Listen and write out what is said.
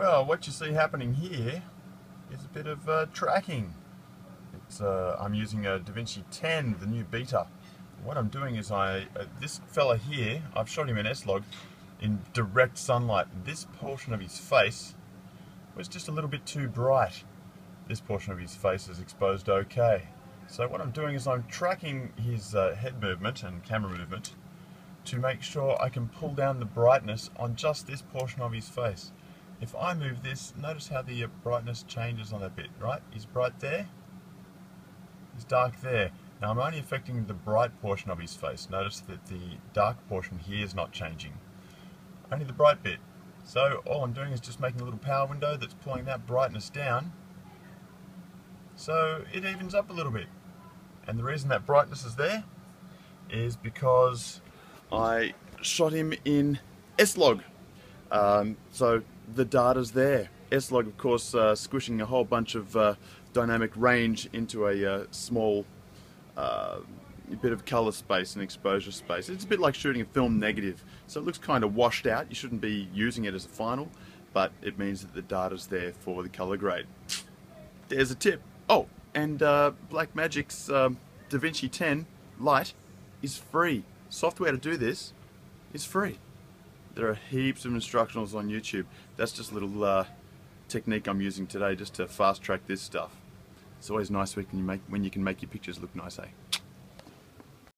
Well, what you see happening here is a bit of uh, tracking. Uh, I'm using a DaVinci 10, the new beta. What I'm doing is I, uh, this fella here, I've shot him in S-Log in direct sunlight. This portion of his face was just a little bit too bright. This portion of his face is exposed okay. So what I'm doing is I'm tracking his uh, head movement and camera movement to make sure I can pull down the brightness on just this portion of his face. If I move this, notice how the uh, brightness changes on that bit, right? He's bright there, he's dark there. Now I'm only affecting the bright portion of his face. Notice that the dark portion here is not changing. Only the bright bit. So all I'm doing is just making a little power window that's pulling that brightness down so it evens up a little bit. And the reason that brightness is there is because I shot him in S-Log. Um, so the data's there. S-Log, of course, uh, squishing a whole bunch of uh, dynamic range into a uh, small uh, bit of color space and exposure space. It's a bit like shooting a film negative, so it looks kind of washed out. You shouldn't be using it as a final, but it means that the data's there for the color grade. There's a tip. Oh, and uh, Blackmagic's um, DaVinci 10 Lite is free. Software to do this is free. There are heaps of instructionals on YouTube. That's just a little uh, technique I'm using today just to fast track this stuff. It's always nice when you, make, when you can make your pictures look nice, eh?